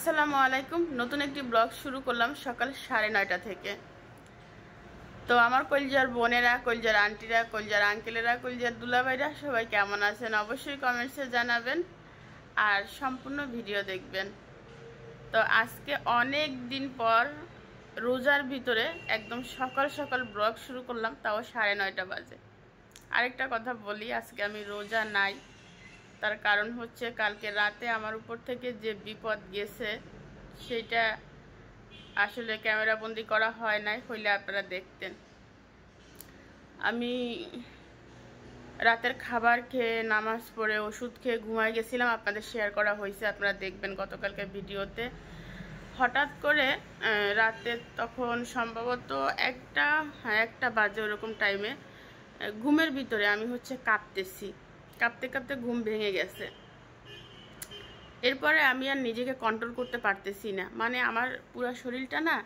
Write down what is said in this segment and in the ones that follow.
আসসালামু আলাইকুম। নতুন একটি ব্লগ শুরু করলাম সকাল সাড়ে নয়টা থেকে। তো আমার কলজার বোনেরা, কলজার আন্টিরা, কলজার আঙ্কেলেরা, কলজার দুলাভাইরা সবাই কেমন আছেন অবশ্যই কমেন্টসে জানাবেন আর সম্পূর্ণ ভিডিও দেখবেন। তো আজকে অনেক দিন পর রোজার ভিতরে একদম সকাল সকাল ব্লগ শুরু করলাম, তাও সাড়ে নয়টা বাজে। আরেকটা কথা বলি, আজকে আমি রোজা নাই। তার কারণ হচ্ছে কালকে রাতে আমার উপর থেকে যে বিপদ গেছে, সেটা আসলে ক্যামেরাবন্দি করা হয় নাই হইলে আপনারা দেখতেন। আমি রাতের খাবার খেয়ে, নামাজ পড়ে, ওষুধ খেয়ে ঘুমায় গেছিলাম। আপনাদের শেয়ার করা হয়েছে, আপনারা দেখবেন গতকালকে ভিডিওতে। হঠাৎ করে রাতে তখন সম্ভবত একটা হ্যাঁ একটা বাজে ওরকম টাইমে ঘুমের ভিতরে আমি হচ্ছে কাঁপতেছি। কাঁপতে কাঁপতে ঘুম ভেঙে গেছে। এরপরে আমি আর নিজেকে কন্ট্রোল করতে পারতেছি না। মানে আমার পুরো শরীরটা না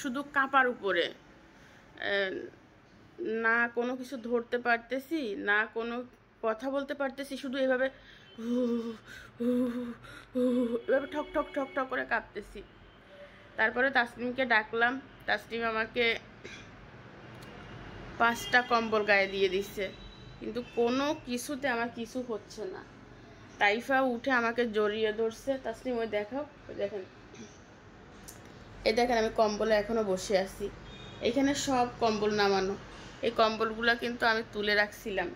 শুধু কাঁপার উপরে। না কোনো কিছু ধরতে পারতেছি, না কোনো কথা বলতে পারতেছি, শুধু এভাবে এভাবে ঠক ঠক ঠক ঠক করে কাঁপতেছি। তারপরে তাসলিমকে ডাকলাম। তাসলিম আমাকে পাঁচটা কম্বল গায়ে দিয়ে দিচ্ছে কিন্তু কোনো কিছুতে আমার কিছু হচ্ছে না। তাইফা উঠে আমাকে জড়িয়ে ধরছে। তাসলিম, ওই দেখাও, ওই দেখেন। এই দেখেন, আমি কম্বলে এখনও বসে আছি। এখানে সব কম্বল নামানো। এই কম্বলগুলো কিন্তু আমি তুলে রাখছিলাম।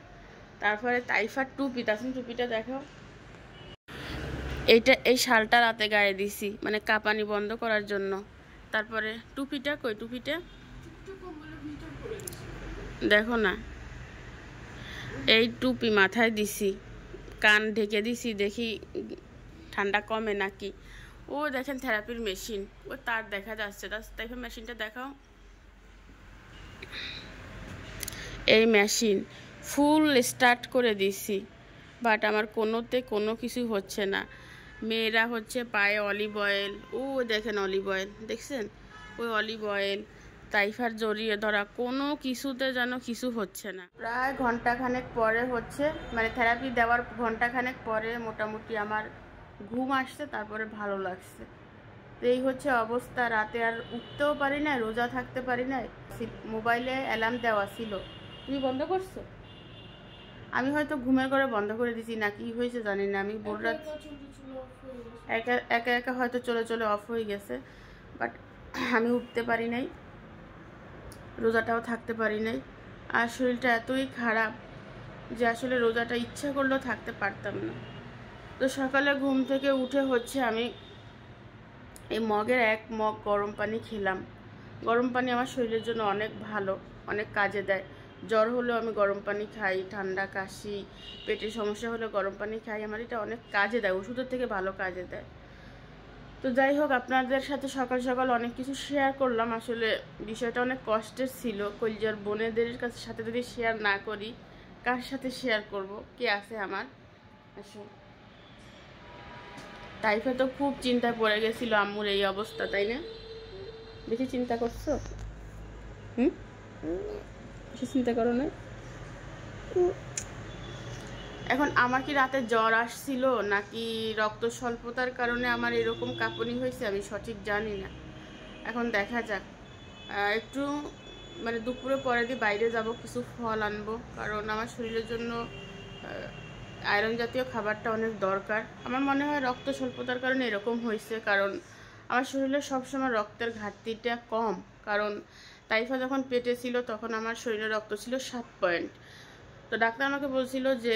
তারপরে তাইফার টুপি, তাসলিম, টুপিটা দেখাও। এইটা এই শালটা রাতে গায়ে দিছি মানে কাঁপানি বন্ধ করার জন্য। তারপরে টুপিটা কই, টুপিটা? দেখো না। এই টুপি মাথায় দিছি। কান ঢেকে দিছি, দেখি ঠান্ডা কমে নাকি। ও, দেখেন থেরাপির মেশিন। ও, তার দেখা যাচ্ছে। দেখো মেশিনটা দেখাও। এই মেশিন ফুল স্টার্ট করে দিছি, বাট আমার কোনোতে কোনো কিছু হচ্ছে না। মেয়েরা হচ্ছে পায়ে অলিভ অয়েল। ও, দেখেন অলিভ অয়েল। দেখছেন? ওই অলিভ অয়েল তাইফার জড়িয়ে ধরা, কোনো কিছুতে যেন কিছু হচ্ছে না। প্রায় ঘন্টাখানেক পরে হচ্ছে মানে থেরাপি দেওয়ার ঘন্টাখানেক পরে মোটামুটি আমার ঘুম আসছে, তারপরে ভালো লাগছে। তো এই হচ্ছে অবস্থা, রাতে আর উঠতেও পারি না রোজা থাকতে পারি না মোবাইলে অ্যালার্ম দেওয়া ছিল। তুমি বন্ধ করছ? আমি হয়তো ঘুমের ঘরে বন্ধ করে দিছি না, কি হয়েছে জানি না, আমি বোর্ড একা একা একা হয়তো চলে চলে অফ হয়ে গেছে বাট আমি উঠতে পারি নাই। রোজাটাও থাকতে পারি নাই। আর শরীরটা এতই খারাপ যে আসলে রোজাটা ইচ্ছা করলেও থাকতে পারতাম না। তো সকালে ঘুম থেকে উঠে হচ্ছে আমি এই মগের এক মগ গরম পানি খেলাম। গরম পানি আমার শরীরের জন্য অনেক ভালো, অনেক কাজে দেয়। জ্বর হলেও আমি গরম পানি খাই, ঠান্ডা, কাশি, পেটের সমস্যা হলে গরম পানি খাই। আমার এটা অনেক কাজে দেয়, ওষুধের থেকে ভালো কাজে দেয়। তো যাই হোক, আপনাদের সাথে সকাল সকাল অনেক কিছু শেয়ার করলাম। আসলে বিষয়টা অনেক কষ্টের ছিল। কলজার বোনেদের কাছে সাথে যদি শেয়ার না করি, কার সাথে শেয়ার করব? কে আছে আমার? আসো। তাইফা তো খুব চিন্তায় পড়ে গেছিল আম্মুর এই অবস্থা, তাই না? বেশি চিন্তা করছ? হুম? বেশি চিন্তা করো না। এখন আমার কি রাতে জ্বর আসছিল নাকি রক্ত স্বল্পতার কারণে আমার এরকম কাঁপুনি হয়েছে আমি সঠিক জানি না। এখন দেখা যাক। একটু মানে দুপুরে পরে দিয়ে বাইরে যাব, কিছু ফল আনব, কারণ আমার শরীরের জন্য আয়রন জাতীয় খাবারটা অনেক দরকার। আমার মনে হয় রক্ত স্বল্পতার কারণে এরকম হয়েছে, কারণ আমার শরীরে সবসময় রক্তের ঘাটতিটা কম, কারণ তাইফা যখন পেটে ছিল তখন আমার শরীরে রক্ত ছিল সাত পয়েন্ট তো ডাক্তার আমাকে বলছিল যে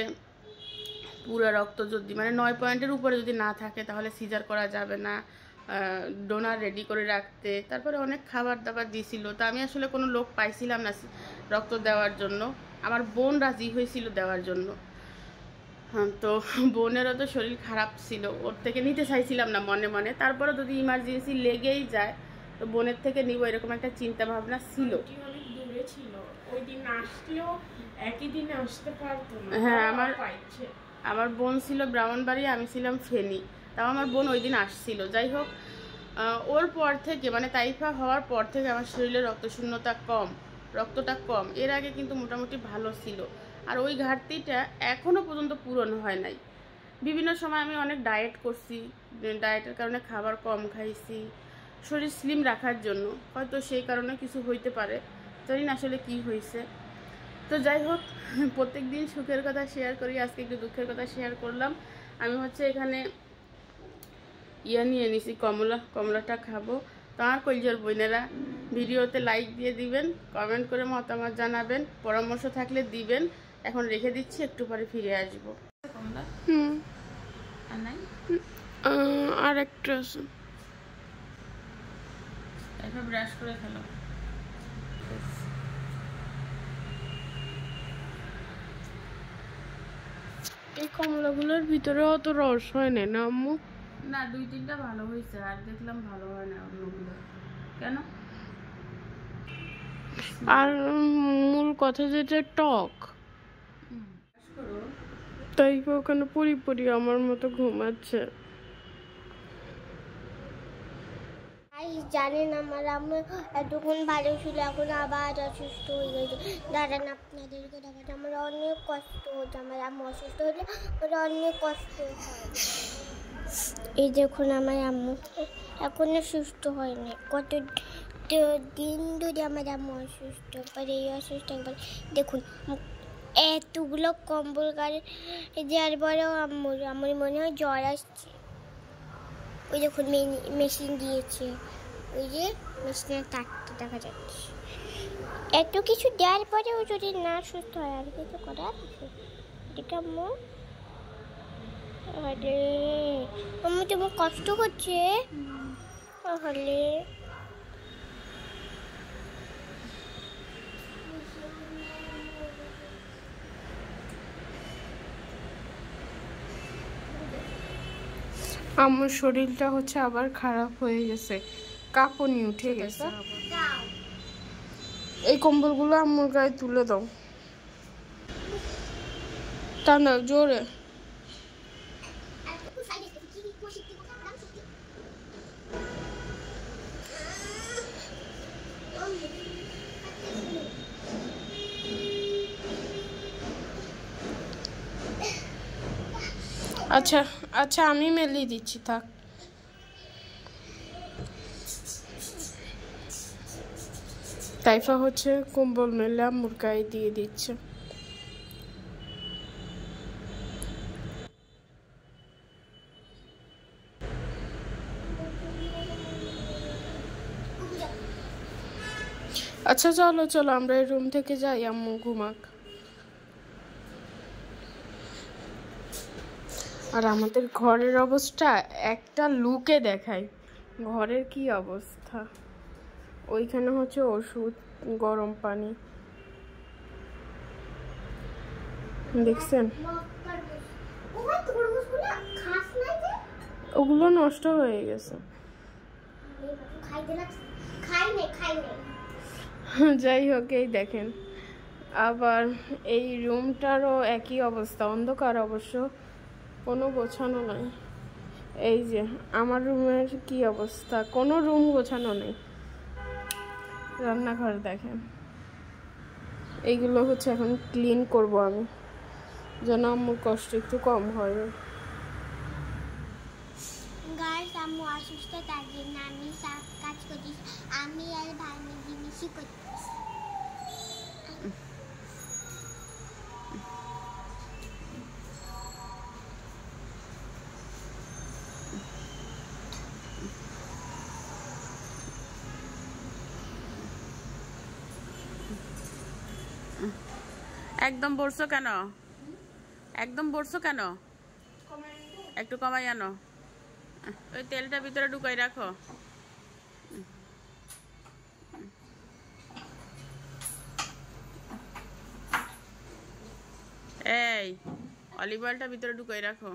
পুরো রক্ত যদি মানে নয় পয়েন্টের উপরে যদি না থাকে তাহলে সিজার করা যাবে না। ডোনার রেডি করে রাখতে। তারপরে অনেক খাবার দাবার দিয়েছিল তা আমি আসলে কোনো লোক পাইছিলাম না রক্ত দেওয়ার জন্য। আমার বোন রাজি হয়েছিল দেওয়ার জন্য। হ্যাঁ তো বোনেরও তো শরীর খারাপ ছিল। ওর থেকে নিতে চাইছিলাম না মনে মনে। তারপরে যদি ইমার্জেন্সি লেগেই যায় তো বোনের থেকে নিব এরকম একটা চিন্তা ভাবনা ছিল। ওই দিন আসতো একই দিন আসতে পারতো হ্যাঁ আমার আমার বোন ছিল ব্রাহ্মণবাড়ি, আমি ছিলাম ফেনি। তাও আমার বোন ওই দিন আসছিল। যাই হোক ওর পর থেকে মানে তাইফা হওয়ার পর থেকে আমার শরীরে রক্তশূন্যতা কম, রক্তটা কম। এর আগে কিন্তু মোটামুটি ভালো ছিল। আর ওই ঘাটতিটা এখনও পর্যন্ত পূরণ হয় নাই। বিভিন্ন সময় আমি অনেক ডায়েট করছি ডায়েটের কারণে খাবার কম খাইছি, শরীর স্লিম রাখার জন্য। হয়তো সেই কারণে কিছু হইতে পারে। জানি না আসলে কি হয়েছে তো যাই হোক প্রত্যেক দিন সুখের কথা শেয়ার করি আজকে একটু দুঃখের কথা শেয়ার করলাম। আমি হচ্ছে এখানে ইয়ে নিয়ে নিছি কমলা কমলাটা খাব। তোমার কলজোর বোনেরা ভিডিওতে লাইক দিয়ে দিবেন কমেন্ট করে মতামত জানাবেন পরামর্শ থাকলে দিবেন। এখন রেখে দিচ্ছি একটু পরে ফিরে আসব। কমলা? হুম। আর একটা আছে। ব্রাশ করে খেলো এই কমলাগুলোর ভিতরে অত রস হয় না না আম্মু? না দুই তিনটা ভালো হয়েছে আর দেখলাম ভালো হয় না অন্যগুলো। কেন? আর মূল কথা যেটা টক। তাই ওখানে পরি পরি আমার মতো ঘুমাচ্ছে। জানেন আমার আম্মু এতক্ষণ ভালো ছিল, এখন আবার অসুস্থ হয়ে গেছে। দাঁড়ান আপনাদেরকে দেখাতে আমার অনেক কষ্ট হচ্ছে, আমার আম্মু অসুস্থ হলে আমার অনেক কষ্ট হয় এই দেখুন আমার আম্মু, এখনও সুস্থ হয়নি। কত দিন ধরে আমার আম্মু অসুস্থ পরে এই অসুস্থ একবার দেখুন, এতগুলো কম্বল গাড়ি দেওয়ার পরেও আম্মুর, আমার মনে হয় জ্বর আসছে। ওই দেখুন, মেশিন দিয়েছে। ওই যে মেশিনের তারটা দেখা যাচ্ছে। এত কিছু দেওয়ার পরেও যদি না সুস্থ হয়, আর কিছু করার আছে? এটা আম্মু। আরে, আম্মু তোমার কষ্ট করছে তাহলে? আমার শরীরটা হচ্ছে আবার খারাপ হয়ে গেছে। কাঁপুনি উঠে গেছে। এই কম্বলগুলো আম্মুর গায়ে তুলে দাও। তা না জোরে। আচ্ছা আচ্ছা আমি মেলি দিচ্ছি, থাক। তাইফা হচ্ছে কম্বল মেলা আম্মুর গায়ে দিয়ে দিচ্ছে। আচ্ছা চলো চলো, আমরা এই রুম থেকে যাই, আম্মু ঘুমাক। আর আমাদের ঘরের অবস্থা একটা লুকে দেখায়। ঘরের কি অবস্থা? ওইখানে হচ্ছে ওষুধ, গরম পানি। দেখছেন? ওগুলো নষ্ট হয়ে গেছে। যাই হোক, এই দেখেন। আবার এই রুমটারও একই অবস্থা, অন্ধকার অবশ্য, কোনো গোছানো নাই। এই যে, আমার রুমের কি অবস্থা? কোনো রুম গোছানো নেই। রান্নাঘর দেখেন। এইগুলো হচ্ছে এখন ক্লিন করব আমি। যেন আমার কষ্ট একটু কম হয়। অসুস্থ, তার জন্য আমি আমি আর ভাই জিনিসই করতেছি। একদম বলছো কেন? একদম বলছো কেন? একটু কমাই আনো। ওই তেলটা ভিতরে ঢুকাই রাখো। এই অলিভ অয়েলটা ভিতরে ঢুকাই রাখো।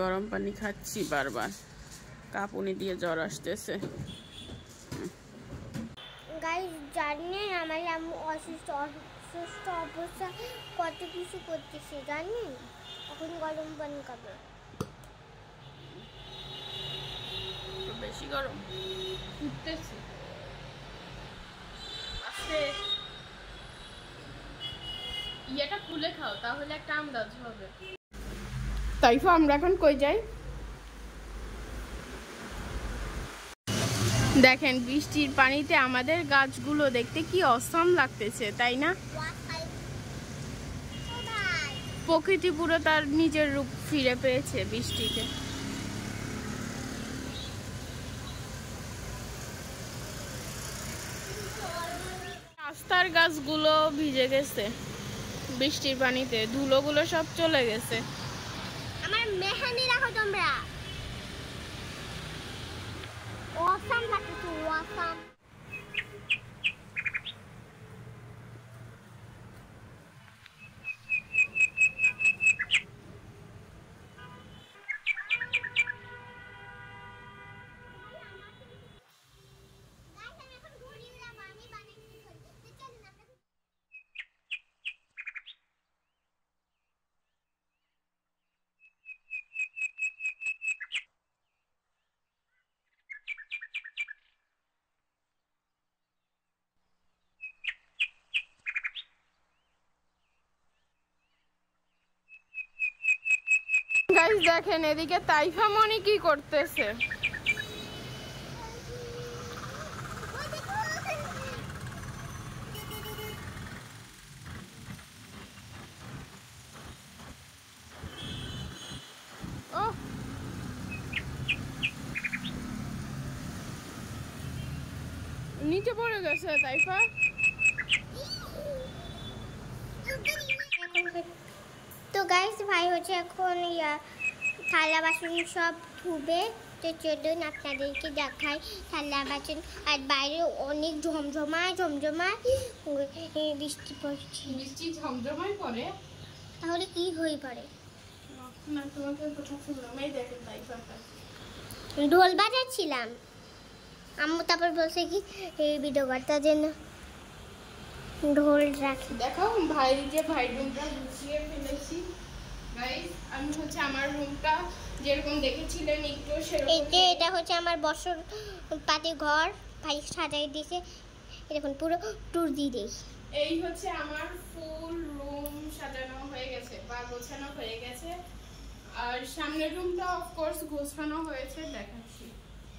গরম পানি খাচ্ছি বারবার। কাপুনি দিয়ে জ্বর আসতেছে। জানেন আমার আম্মু অসুস্থ অসুস্থ অবস্থা কত কিছু করতেছে জানেন এখন গরম পানি খাবে। একটু বেশি গরম। উঠতেছে। আস্তে ইয়েটা খুলে খাও, তাহলে একটা আন্দাজ হবে। আমরা এখন কই যাই? দেখেন, বৃষ্টির পানিতে আমাদের গাছগুলো দেখতে কি অসম লাগতেছে, তাই না? প্রকৃতি পুরো তার নিজের রূপ ফিরে পেয়েছে বৃষ্টিতে। রাস্তার গাছগুলো ভিজে গেছে। বৃষ্টির পানিতে ধুলোগুলো সব চলে গেছে। আমার মেহানি রাখো তোমরা। ওয়াসাম লাগতেছে ওয়াসাম দেখেন, এদিকে তাইফা মনি কি করতেছে? নিচে পড়ে গেছে তাইফা। তো গাইস ভাই হচ্ছে এখন ইয়া থালা বাসন সব ধুবে। তো চলুন আপনাদেরকে দেখাই থালা বাসন আর বাইরে অনেক ঝমঝমা ঝমঝমা বৃষ্টি পড়ছে। বৃষ্টি ঝমঝমাই পড়ে। তাহলে কি হয়ে পড়ে? না তোমাকে কোথাও শুনলাম এই দেখেন তাইফা ঢোল বাজাচ্ছিলাম। আম্মু তারপর বলছে কি এই ভিডিও বার্তার জন্য ঢোল রাখি। দেখো ভাই যে ভাই রুমটা গুছিয়ে ফেলেছি। গাইস আমি হচ্ছে আমার রুমটা যেরকম দেখেছিলেন একটু এই যে এটা হচ্ছে আমার বছর পাতি ঘর। ভাই সাজাই দিয়েছে। পুরো ট্যুর দিয়ে দেই এই হচ্ছে আমার ফুল রুম সাজানো হয়ে গেছে বা গোছানো হয়ে গেছে। আর সামনের রুমটা অফকোর্স গোছানো হয়েছে দেখাচ্ছি।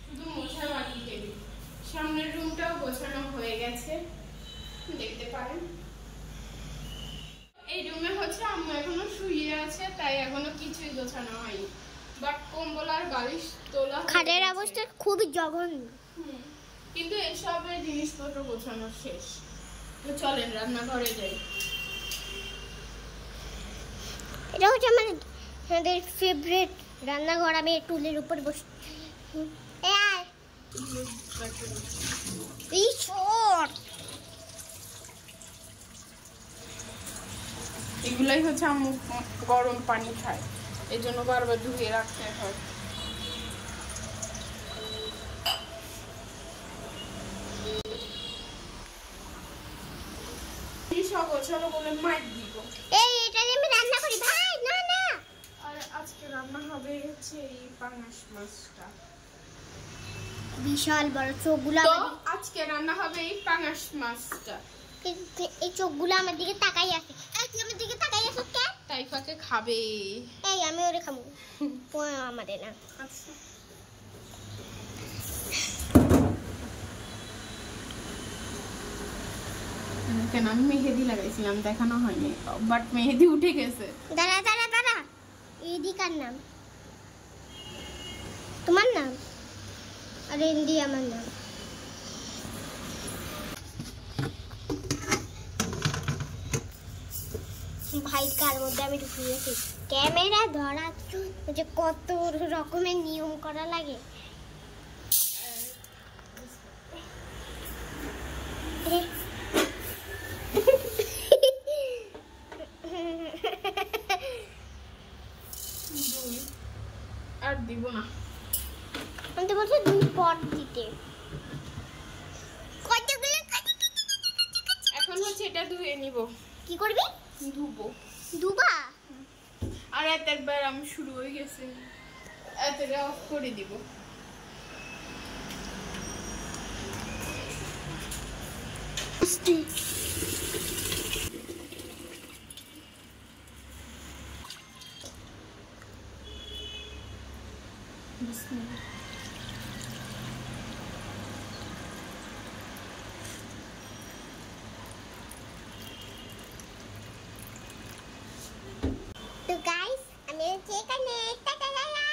শুধু বাকি টেবিল সামনের রুমটাও গোছানো হয়ে গেছে। দেখতে পারেন। এই রুমে হচ্ছে আম্মু এখনও শুয়ে আছে তাই এখনও কিছুই গোছানো হয়নি। বাট কম্বল আর বালিশ তোলা খাটের অবস্থা খুবই জঘন্য। কিন্তু এসবের জিনিসপত্র গোছানো শেষ। তো চলেন রান্নাঘরে যাই। এটা হচ্ছে আমার আমাদের ফেভারিট রান্নাঘর। আমি টুলের উপর বসে এই আয়। এই ছোট এগুলাই হচ্ছে আম্মু গরম পানি খায়। এই জন্য বারবার ধুয়ে রাখতে হয়। এই সব বলে মাইক দিব। এই এটা দিয়ে আমি রান্না করি। ভাই না না। আর আজকে রান্না হবে হচ্ছে এই পাঙাশ মাছটা। বিশাল বড় চোখগুলো আজকে রান্না হবে এই পাঙাশ মাছটা। এই চোখগুলো আমার দিকে তাকাই আছে। তুই আমার দিকে তাকাই আছিস কে তাইফাকে খাবে। এই আমি ওরে খাব। আমাদের না। আচ্ছা। কেন আমি মেহেদি লাগাইছিলাম দেখানো হয়নি বাট মেহেদি উঠে গেছে। দাঁড়া দাঁড়া দাঁড়া। এদি কার নাম? তোমার নাম? আর এন্দি আমার নাম। ভাই কার মধ্যে আমি ঢুকিয়েছি। ক্যামেরা ধরা যে কত রকমের নিয়ম করা লাগে দুই আর দিব না আমি তো বলছি দুই পট দিতে কতগুলো কত ধুয়ে নিব কি করবি ধুবো দুবা আর এত একবার আমি শুরু হয়ে গেছে এতটা অফ করে দিব তো গাইস আমি হচ্ছে এখানে টাটাটাটা।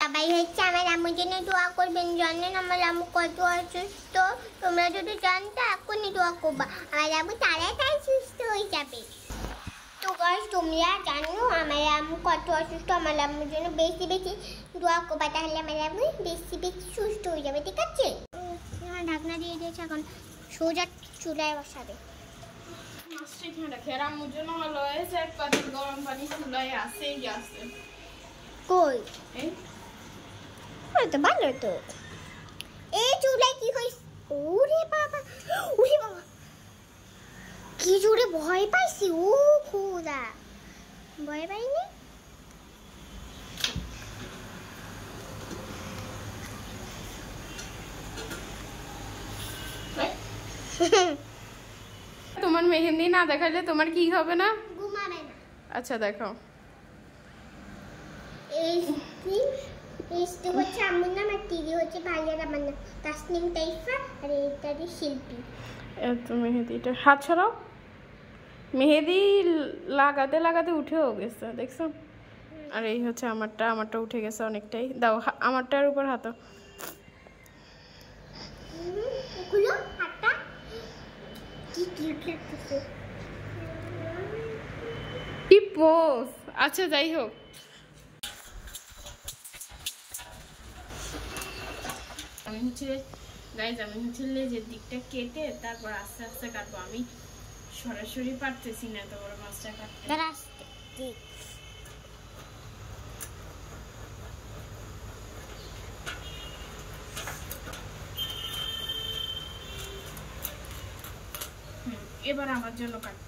সবাই হচ্ছে আমার আম্মুর জন্য দোয়া করবেন জানেন তোমরা যদি জানতো এখনই দোয়া করবা। আমার তাড়াতাড়ি সুস্থ হয়ে যাবে। তো গাইস তোমরা জানো আমার আম্মু কত অসুস্থ আমার আম্মুর জন্য বেশি বেশি দোয়া করবা তাহলে আমার আম্মু বেশি বেশি সুস্থ হয়ে যাবে ঠিক আছে? ঢাকনা দিয়ে দিয়েছে এখন সোজা চুলায় বসাবে। মাছটা এখানে রাখি আর আম্মুর জন্য ভালো হয়েছে এক পাতিল গরম পানি চুলায় আসেই আছে। কই? এই? ওরে তো ভালো তো। এই চুলায় কি হইছে ওরে বাবা ওরে বাবা। কি জোরে ভয় পাইছি? ও খোদা। ভয় পাইনি? তোমার মেহেন্দি না দেখালে তোমার কি হবে না? ঘুমাবে না। আচ্ছা দেখো এই স্ক্রিন এই স্ক্রিন হচ্ছে আমার নাম আর টিভি হচ্ছে ভাইয়ার আমার নাম তাসনিম তাইফা আর এটা দিয়ে শিল্পী। এত মেহেদিটা হাত ছড়াও মেহেদি লাগাতে লাগাতে উঠেও গেছে দেখছ? আর এই হচ্ছে আমারটা আমারটা উঠে গেছে অনেকটাই। দাও আমারটার উপর হাতো কি কি আচ্ছা যাই হোক। আমি হচ্ছে গাইজ আমি হচ্ছে লেজের দিকটা কেটে তারপর আস্তে আস্তে কাটবো। আমি সরাসরি পারতেছি না এত বড় মাছটা কাটতে। এবার আমার জন্য কাটতে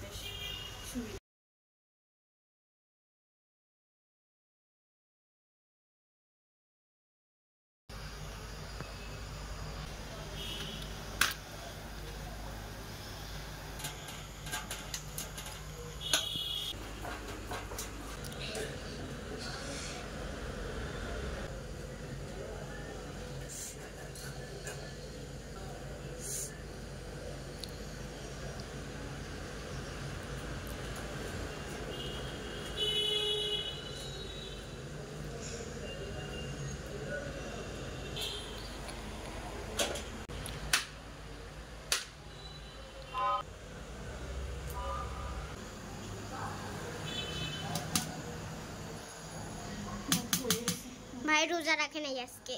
ভাই রোজা রাখে নাই আজকে।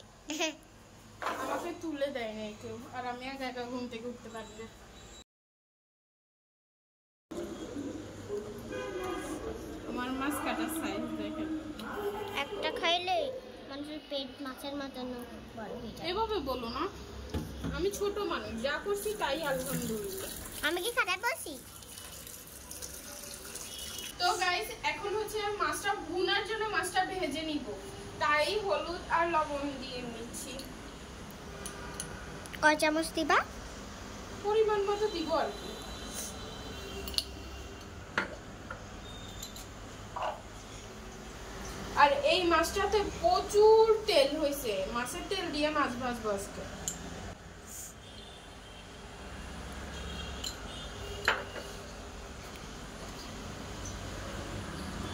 আমাকে তুলে দেয় না কেউ আর আমি একা একা ঘুম থেকে উঠতে পারি না। আমার মাছ কাটার সাইজ দেখেন। একটা খাইলে মানুষের পেট মাছের মতন হয়ে এভাবে বলো না। আমি ছোট মানুষ যা করছি তাই আলহামদুলিল্লাহ। আমি কি খারাপ বলছি তো গাইস এখন হচ্ছে মাছটা ভুনার জন্য মাছটা ভেজে নিব। তাই হলুদ আর লবণ দিয়ে নিচ্ছি কয় চামচ দিবা? পরিমাণ মতো দিব আর কি। আর এই মাছটাতে প্রচুর তেল হয়েছে মাছের তেল দিয়ে মাছ ভাজবো আজকে।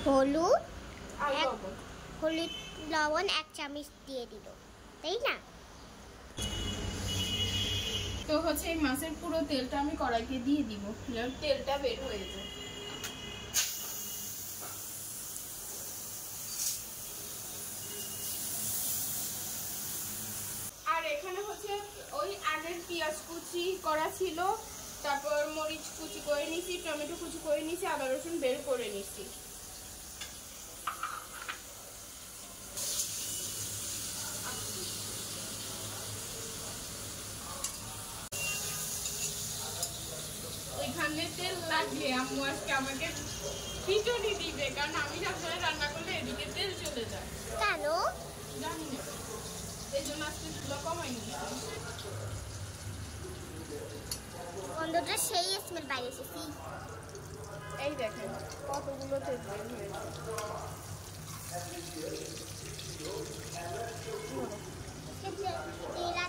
হলুদ আর লবণ। হলুদ লবণ এক চামচ দিয়ে দিল, তাই না? তো হচ্ছে এই মাছের পুরো তেলটা আমি কড়াইতে দিয়ে দিব তেলটা বের হয়ে যায়। আর এখানে হচ্ছে ওই আগের পেঁয়াজ কুচি করা ছিল, তারপর মরিচ কুচি করে নিছি টমেটো কুচি করে নিছি আদা রসুন বের করে নিছি আম্মু আজকে আমাকে খিচুড়ি দিবে কারণ আমি সবসময় রান্না করলে এদিকে তেল চলে যায়। কেন? জানি না। এই জন্য আজকে চুলা কমাই নিয়েছি গন্ধটা সেই স্মেল বাইরে এসেছি। এই দেখেন কতগুলো তেল বের হয়েছে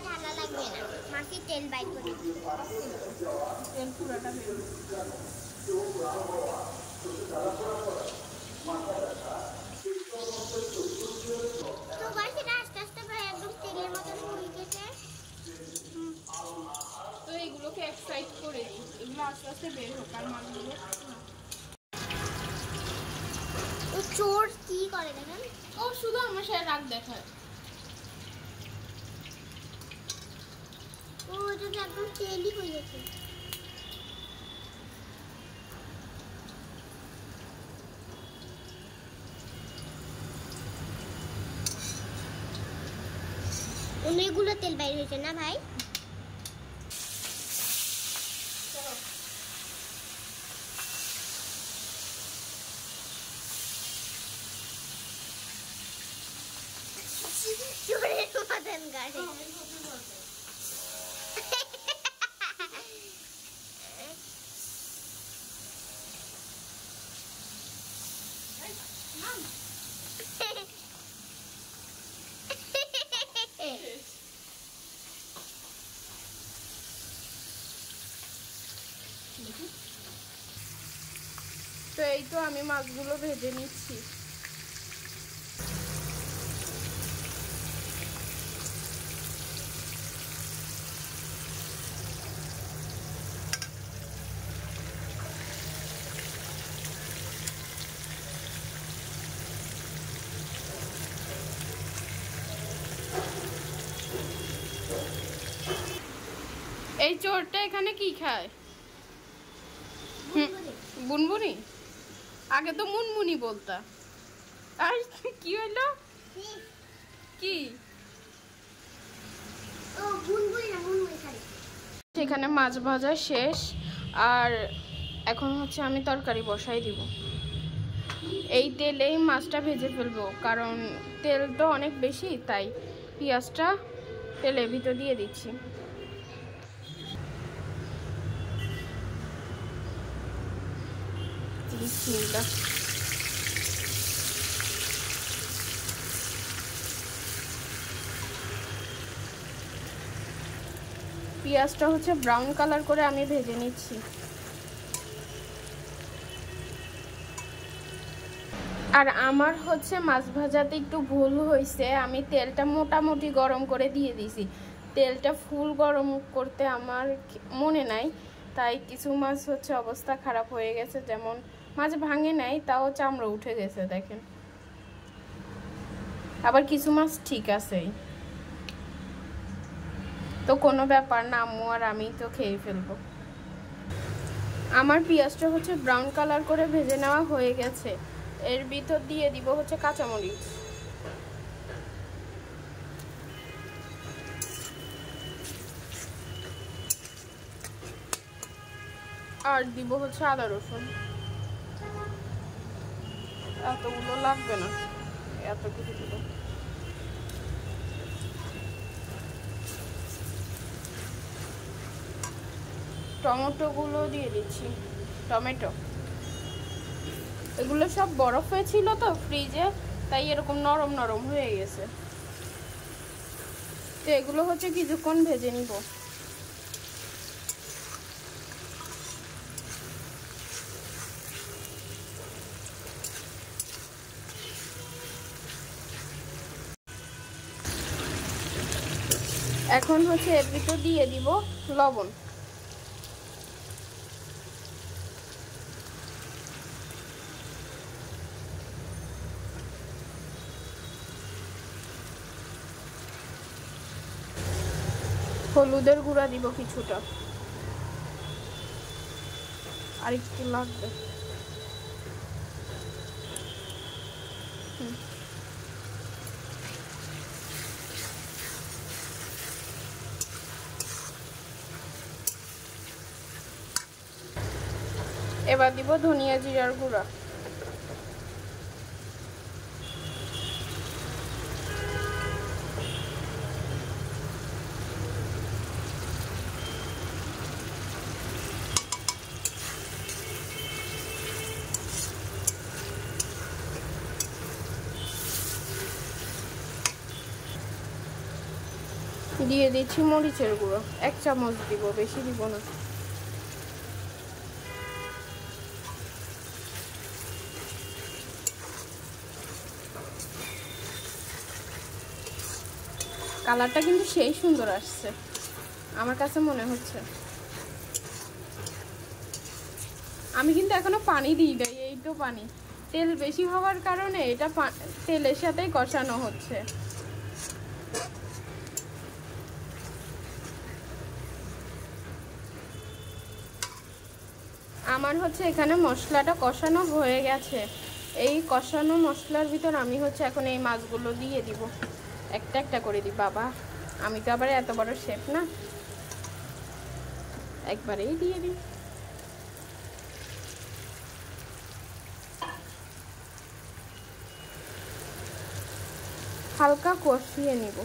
ঢালা লাগবে না। মাসি তেল বাইর করে। তেল পুরাটা বের হয়ে গেছে তো এইগুলোকে এক সাইড করে দিই। এগুলো আস্তে আস্তে বের হোক আর মাছগুলো চোর কি করে দেখেন? ও শুধু আমার সাথে রাগ দেখায়। ও এটা একদম তেলই হয়ে গেছে অনেকগুলো তেল বাইর হয়েছে না ভাই? চোরের মতন গাড়ি তো এই তো আমি মাছগুলো ভেজে নিচ্ছি। এই চোরটা এখানে কি খায়? বুনবুনি। আগে তো মুনমুনি বলতা। আর কি হইল? কি? সেখানে মাছ ভাজা শেষ আর এখন হচ্ছে আমি তরকারি বসাই দিব। এই তেলেই মাছটা ভেজে ফেলব কারণ তেল তো অনেক বেশি তাই পেঁয়াজটা তেলের ভিতর দিয়ে দিচ্ছি। বিসমিল্লাহ। পেঁয়াজটা হচ্ছে ব্রাউন কালার করে আমি ভেজে নিচ্ছি আর আমার হচ্ছে মাছ ভাজাতে একটু ভুল হয়েছে, আমি তেলটা মোটামুটি গরম করে দিয়ে দিছি তেলটা ফুল গরম করতে আমার মনে নাই, তাই কিছু মাছ হচ্ছে অবস্থা খারাপ হয়ে গেছে, যেমন মাছ ভাঙে নাই, তাও চামড়া উঠে গেছে, দেখেন। আবার কিছু মাছ ঠিক আছেই। তো কোনো ব্যাপার না, আম্মু আর আমি তো খেয়ে ফেলব। আমার পেঁয়াজটা হচ্ছে ব্রাউন কালার করে ভেজে নেওয়া হয়ে গেছে। এর ভিতর দিয়ে দিব হচ্ছে কাঁচামরিচ। আর দিব হচ্ছে আদা রসুন। এতগুলো লাগবে না। এত কিছু দিব টমেটোগুলো দিয়ে দিচ্ছি। টমেটো। এগুলো সব বরফ হয়েছিল তো ফ্রিজে, তাই এরকম নরম নরম হয়ে গেছে। তো এগুলো হচ্ছে কিছুক্ষণ ভেজে নিব। এখন হচ্ছে এর ভিতর দিয়ে দিব লবণ। হলুদের গুঁড়া দিব কিছুটা। আর একটু লাগবে। হুম। এবার দিব ধনিয়া জিরার গুঁড়া। দিয়ে দিচ্ছি মরিচের গুঁড়ো। এক চামচ দিব, বেশি দিব না। কালারটা কিন্তু সেই সুন্দর আসছে। আমার কাছে মনে হচ্ছে। আমি কিন্তু এখনও পানি দিই নাই, এই তো পানি। তেল বেশি হওয়ার কারণে এটা তেলের সাথেই কষানো হচ্ছে। আমার হচ্ছে এখানে মশলাটা কষানো হয়ে গেছে। এই কষানো মশলার ভিতর আমি হচ্ছে এখন এই মাছগুলো দিয়ে দিব। একটা একটা করে দিই, বাবা। আমি তো আবার এত বড় শেফ না। একবারেই দিয়ে দিই। হালকা কষিয়ে নিব।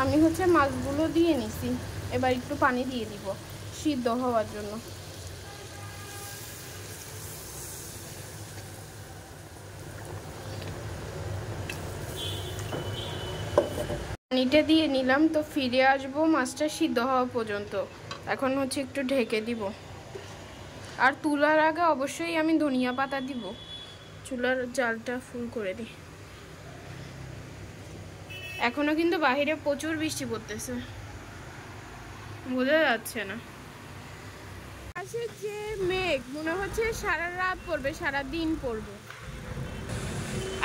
আমি হচ্ছে মাছগুলো দিয়ে নিছি। এবার একটু পানি দিয়ে দিব, সিদ্ধ হওয়ার জন্য। পানিটা দিয়ে নিলাম, তো ফিরে আসব মাছটা সিদ্ধ হওয়া পর্যন্ত। এখন হচ্ছে একটু ঢেকে দিব। আর তুলার আগে অবশ্যই আমি ধনিয়া পাতা দিব। চুলার জালটা ফুল করে দিই। এখনও কিন্তু বাহিরে প্রচুর বৃষ্টি পড়তেছে। বোঝা যাচ্ছে না। আকাশে যে মেঘ, মনে হচ্ছে সারা রাত পড়বে, সারা দিন পড়বে।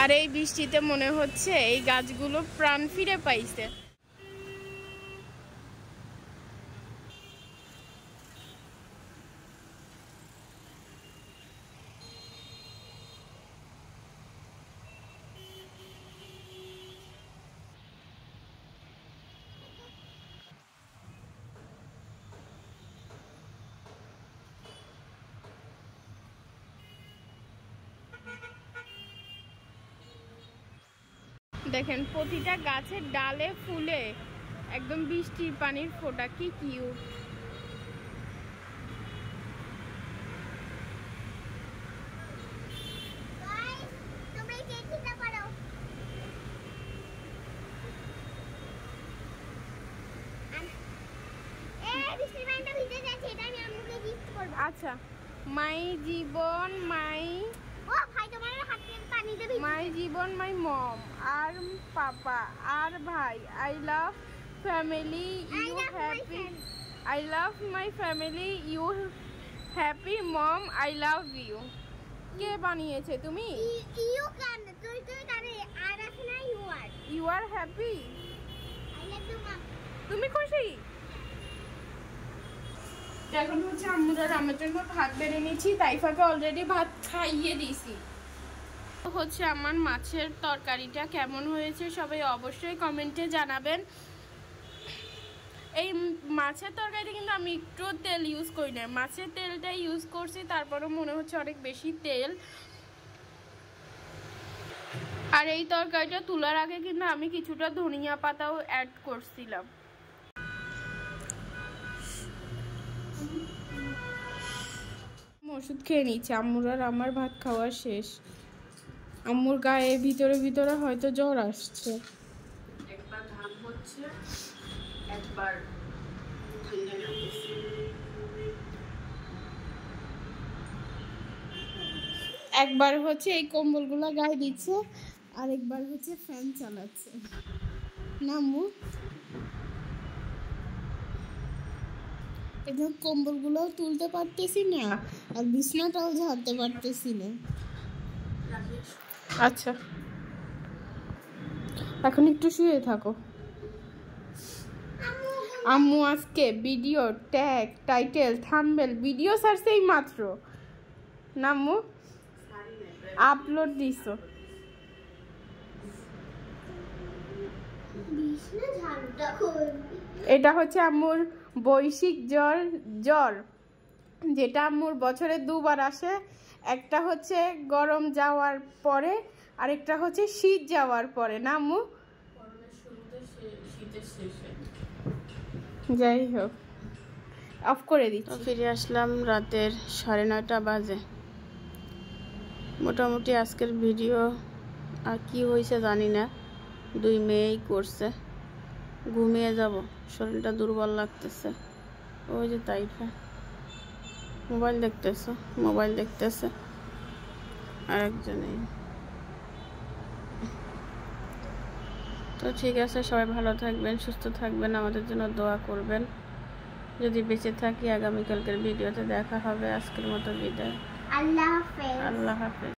আর এই বৃষ্টিতে মনে হচ্ছে এই গাছগুলো প্রাণ ফিরে পাইছে। দেখেন প্রতিটা গাছের ডালে ফুলে একদম বৃষ্টির পানির ফোটা কি কিউট আচ্ছা। মাই জীবন মাই মাই জীবন মাই মম আর পাপা আর ভাই I love family you happy I love my family you happy mom I love you কে বানিয়েছে তুমি? ইউ কান তুই তুই কানে আর আছে না you are you are happy তুমি খুশি? এখন হচ্ছে আমরা আমার জন্য ভাত বেড়ে নিয়েছি তাইফাকে অলরেডি ভাত খাইয়ে দিয়েছি। হচ্ছে আমার মাছের তরকারিটা কেমন হয়েছে সবাই অবশ্যই কমেন্টে জানাবেন। এই মাছের তরকারিতে কিন্তু আমি একটু তেল ইউজ করি না মাছের তেলটা ইউজ করছি, তারপরেও মনে হচ্ছে অনেক বেশি তেল। আর এই তরকারিটা তোলার আগে কিন্তু আমি কিছুটা ধনিয়া পাতাও অ্যাড করছিলাম। ওষুধ খেয়ে নিচ্ছে। আমার ভাত খাওয়া শেষ। আম্মুর গায়ে ভিতরে ভিতরে হয়তো জ্বর আসছে। একবার ঘাম হচ্ছে একবার ঠান্ডা লাগতেছে। একবার হচ্ছে এই কম্বলগুলো গায়ে দিচ্ছে আর একবার হচ্ছে ফ্যান চালাচ্ছে। না আম্মু? এবার কম্বলগুলোও তুলতে পারতেছি না আর বিছনাটাও ঝাড়তে পারতেছি না। আচ্ছা। এখন একটু শুয়ে থাকো। আম্মু, আজকে video tag title thumbnail video সারছে এই মাত্র। না আম্মু? আপলোড করবি এটা হচ্ছে আম্মুর বৈশিক জ্বর জ্বর, যেটা আম্মুর বছরে দুবার আসে। একটা হচ্ছে গরম যাওয়ার পরে, আরেকটা হচ্ছে শীত যাওয়ার পরে। না আম্মু যাই হোক অফ করে দিচ্ছি। ফিরে আসলাম রাতের সাড়ে নয়টা বাজে। মোটামুটি আজকের ভিডিও আর কি হয়েছে জানি না। দুই মেয়েই করছে। ঘুমিয়ে যাব, শরীরটা দুর্বল লাগতেছে। ওই যে তাইফা। মোবাইল দেখতেছে মোবাইল দেখতেছে। আরেকজনেই। তো ঠিক আছে সবাই ভালো থাকবেন সুস্থ থাকবেন আমাদের জন্য দোয়া করবেন। যদি বেঁচে থাকি আগামীকালকের ভিডিওতে দেখা হবে। আজকের মতো বিদায়। আল্লাহ হাফেজ। আল্লাহ হাফেজ।